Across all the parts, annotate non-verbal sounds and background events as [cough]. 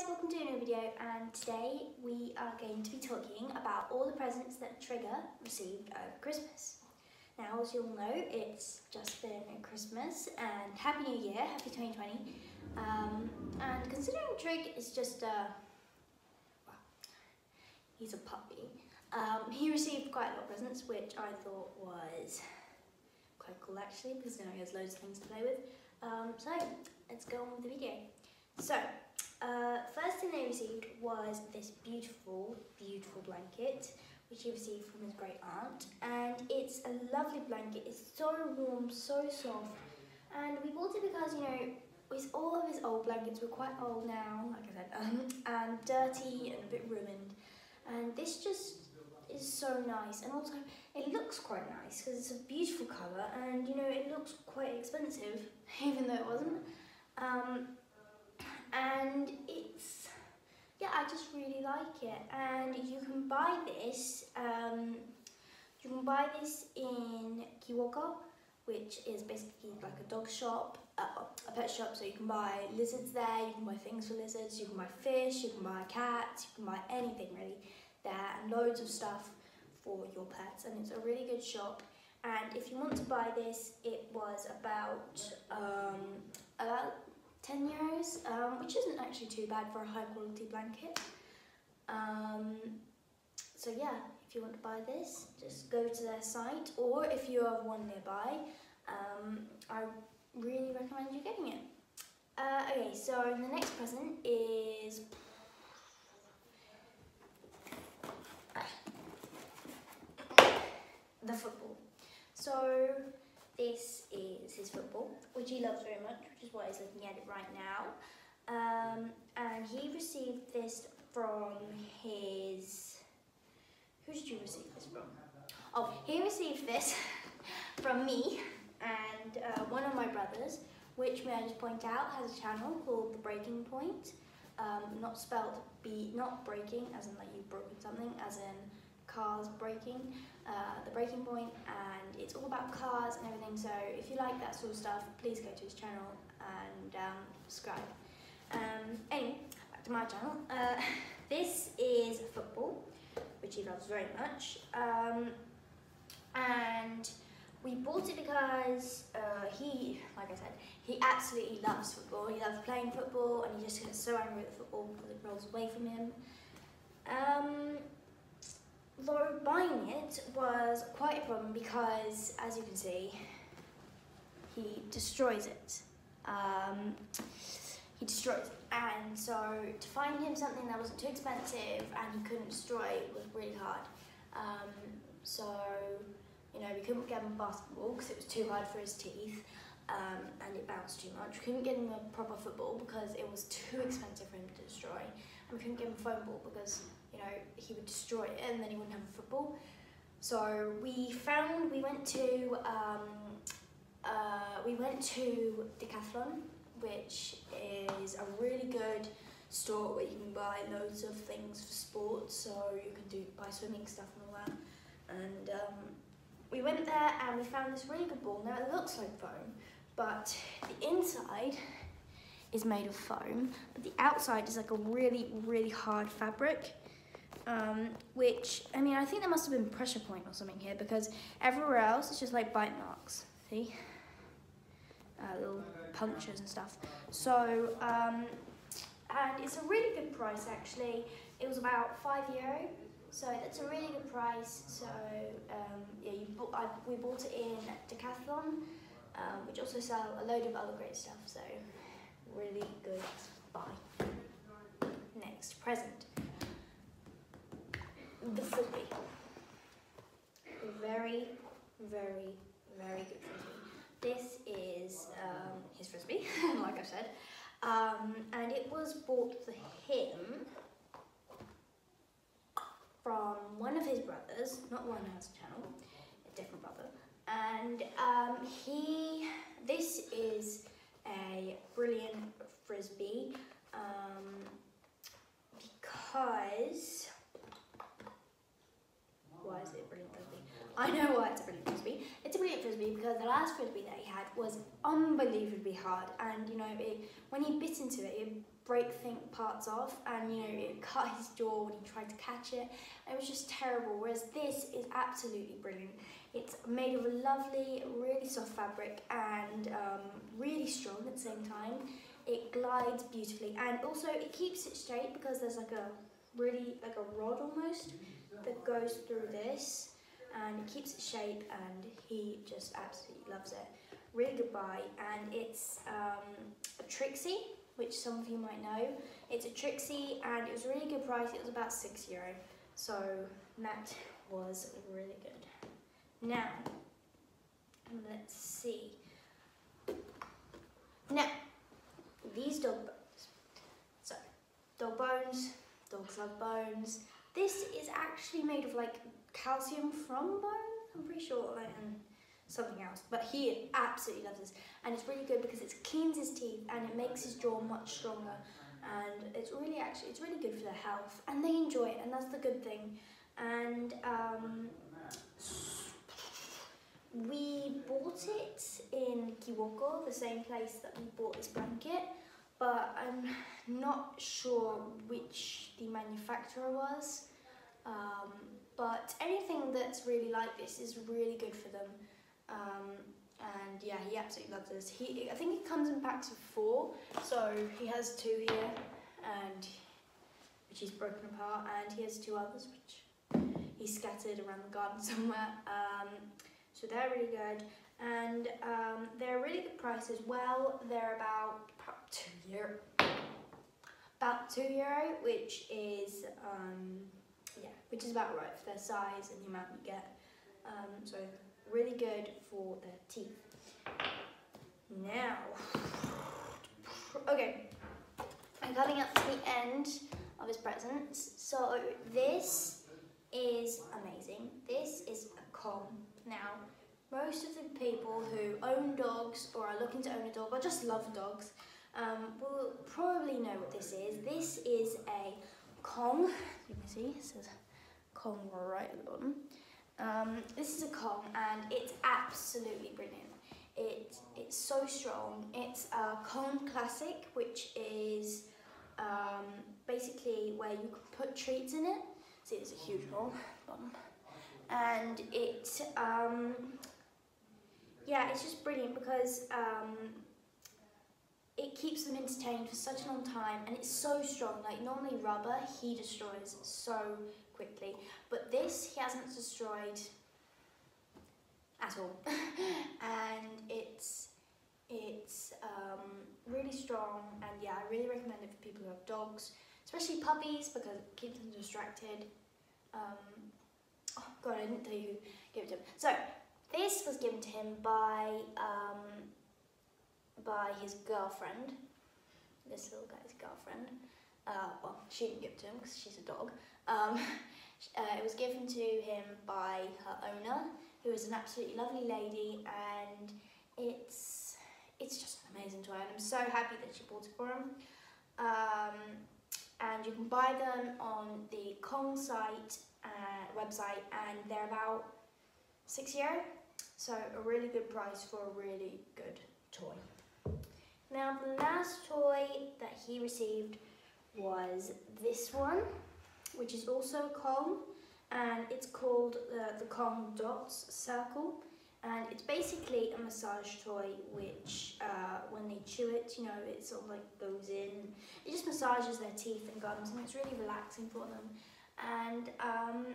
guys, welcome to a new video and today we are going to be talking about all the presents that Trigger received over Christmas. Now as you all know, it's just been Christmas and Happy New Year, Happy 2020. Um, and considering Trig is just a, well, he's a puppy, um, he received quite a lot of presents which I thought was quite cool actually because now he has loads of things to play with. Um, so let's go on with the video. So, uh, first thing they received was this beautiful, beautiful blanket, which he received from his great aunt. And it's a lovely blanket. It's so warm, so soft. And we bought it because, you know, with all of his old blankets were quite old now, like I said, [laughs] um, and dirty and a bit ruined. And this just is so nice. And also, it looks quite nice because it's a beautiful colour. And, you know, it looks quite expensive, [laughs] even though it wasn't. Um, and it's yeah I just really like it. And you can buy this um, you can buy this in Kiwoko which is basically like a dog shop uh, a pet shop. So you can buy lizards there you can buy things for lizards you can buy fish you can buy cats you can buy anything really there and loads of stuff for your pets. And it's a really good shop. And if you want to buy this it was about um, about 10 euros, um, which isn't actually too bad for a high quality blanket. Um, so yeah, if you want to buy this, just go to their site, or if you have one nearby, um, I really recommend you getting it. Uh, okay, so the next present is the football. So this is his football, which he loves very much, which is why he's looking at it right now. Um, and he received this from his... Who did you receive this from? Oh, he received this [laughs] from me and uh, one of my brothers, which may I just point out has a channel called The Breaking Point. Um, not spelled be not breaking as in like you've broken something, as in cars breaking, uh, the breaking point, and it's all about cars and everything. So if you like that sort of stuff, please go to his channel and um, subscribe. Um, anyway, back to my channel. Uh, [laughs] this is football, which he loves very much. Um, and we bought it because uh, he, like I said, he absolutely loves football. He loves playing football and he just gets so angry with football because it rolls away from him. Um, though buying it was quite a problem because, as you can see, he destroys it. Um, he destroys it. And so to find him something that wasn't too expensive and he couldn't destroy was really hard. Um, so, you know, we couldn't get him a basketball because it was too hard for his teeth um, and it bounced too much. We couldn't get him a proper football because it was too expensive for him to destroy. We couldn't give him a foam ball because you know, he would destroy it and then he wouldn't have a football. So we found, we went to, um, uh, we went to Decathlon, which is a really good store where you can buy loads of things for sports. So you can do buy swimming stuff and all that. And um, we went there and we found this really good ball. Now it looks like foam, but the inside is made of foam, but the outside is like a really, really hard fabric um, which, I mean, I think there must have been pressure point or something here because everywhere else it's just like bite marks, see? Uh, little punctures and stuff. So, um, and it's a really good price actually. It was about five euro, so that's a really good price. So, um, yeah, bought, I, we bought it in Decathlon, um, which also sell a load of other great stuff, so really good buy. Next, present the frisbee. Very, very, very good frisbee. This is um, his frisbee, [laughs] like I said, um, and it was bought for him from one of his brothers, not one has a channel, a different brother, and um, he, this is a brilliant frisbee um, because why is it brilliant frisbee? I know why it's a brilliant frisbee. It's a brilliant frisbee because the last frisbee that he had was unbelievably hard, and you know, it, when he bit into it, it break think parts off, and you know, it cut his jaw when he tried to catch it. It was just terrible. Whereas this is absolutely brilliant. It's made of a lovely, really soft fabric and um, really strong at the same time. It glides beautifully, and also it keeps it straight because there's like a really like a rod almost that goes through this and it keeps its shape and he just absolutely loves it. Really good buy and it's um, a Trixie which some of you might know. It's a Trixie and it was a really good price, it was about six euro. So that was really good. Now, let's see. Now, these dog bones. So, dog bones, dogs love bones. This is actually made of like calcium from bone, I'm pretty sure, and something else. But he absolutely loves this. And it's really good because it cleans his teeth and it makes his jaw much stronger. And it's really actually, it's really good for their health. And they enjoy it, and that's the good thing. And um, we bought it in Kiwoko, the same place that we bought this blanket. But I'm not sure which the manufacturer was. Um, but anything that's really like this is really good for them. Um, and yeah, he absolutely loves this. He, I think it comes in packs of four, so he has two here, and which he's broken apart, and he has two others which he's scattered around the garden [laughs] somewhere. Um, so they're really good, and um, they're a really good price as well. They're about, two euro, about two euro, which is um, yeah, which is about right for their size and the amount you get. Um, so really good for their teeth. Now, [sighs] okay, I'm coming up to the end of his presents. So this is amazing. This is a Kong Now, most of the people who own dogs or are looking to own a dog or just love dogs um, will probably know what this is. This is a Kong. You can see it says Kong right at the bottom. Um, this is a Kong and it's absolutely brilliant. It, it's so strong. It's a Kong Classic, which is um, basically where you can put treats in it. See, there's a huge hole. And it, um, yeah, it's just brilliant because um, it keeps them entertained for such a long time and it's so strong. Like normally rubber, he destroys so quickly. But this he hasn't destroyed at all. [laughs] and it's it's um, really strong and yeah, I really recommend it for people who have dogs, especially puppies because it keeps them distracted. Um, oh god, I didn't tell you gave it to him. So this was given to him by um, by his girlfriend. This little guy's girlfriend. Uh, well, she didn't give it to him because she's a dog. Um, [laughs] uh, it was given to him by her owner, who is an absolutely lovely lady, and it's it's just an amazing toy. And I'm so happy that she bought it for him. Um, and you can buy them on the Kong site uh, website, and they're about six euro. So a really good price for a really good toy. Now the last toy that he received was this one, which is also Kong, and it's called uh, the Kong Dotz Circle. And it's basically a massage toy which, uh, when they chew it, you know, it sort of like goes in. It just massages their teeth and gums, and it's really relaxing for them. And um,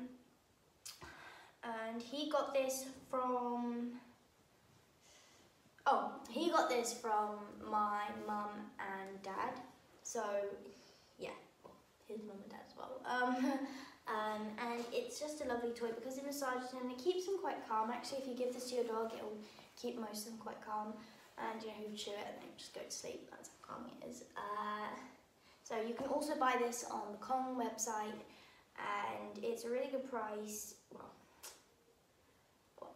and he got this from. Oh, he got this from my mum and dad. So yeah, his mum and dad as well. Um, [laughs] um, and it's just a lovely toy because it massages him and it keeps him quite calm. Actually, if you give this to your dog, it will keep most of them quite calm. And you know, you chew it and then just go to sleep. That's how calm it is. Uh, so you can also buy this on the Kong website, and it's a really good price. Well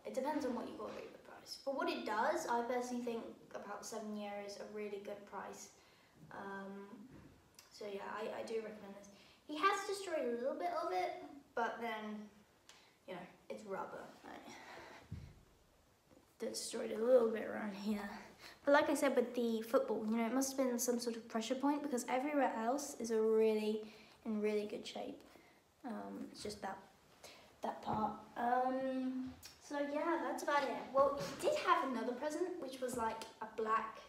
it depends on what you got really good price. For what it does, I personally think about seven euro is a really good price. Um, so yeah, I, I do recommend this. He has destroyed a little bit of it, but then, you know, it's rubber. Right? destroyed a little bit around here. But like I said with the football, you know, it must have been some sort of pressure point because everywhere else is a really in really good shape. Um, it's just that that part. Um, so yeah, that's about it. Well, he did have another present, which was like a black.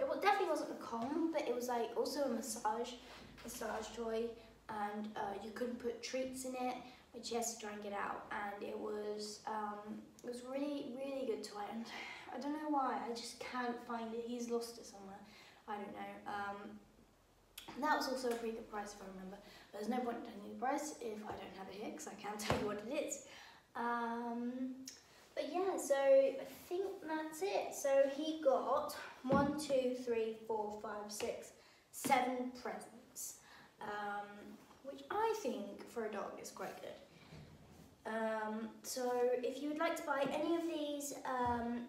It definitely wasn't a Kong, but it was like also a massage massage toy, and uh, you couldn't put treats in it, which he has to try and get out. And it was um, it was really really good toy, and I don't know why I just can't find it. He's lost it somewhere. I don't know. Um, that was also a pretty good price if I remember. But there's no point in telling you the price if I don't have it here because I can't [laughs] tell you what it is. Um, but yeah, so I think that's it. So he got one, two, three, four, five, six, seven presents, um, which I think for a dog is quite good. Um, so if you would like to buy any of these um,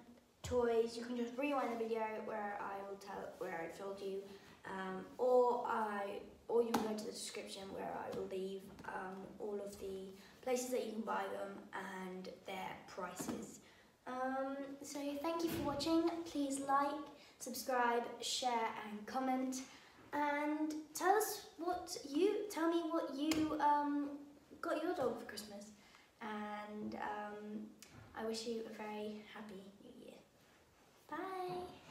toys, you can just rewind the video where I will tell where I told you, um, or I or you can go to the description where I will leave um, all of the places that you can buy them and their prices. Um, so thank you for watching. Please like, subscribe, share, and comment. And tell us what you tell me what you um, got your dog for Christmas. And um, I wish you a very happy New Year. Bye.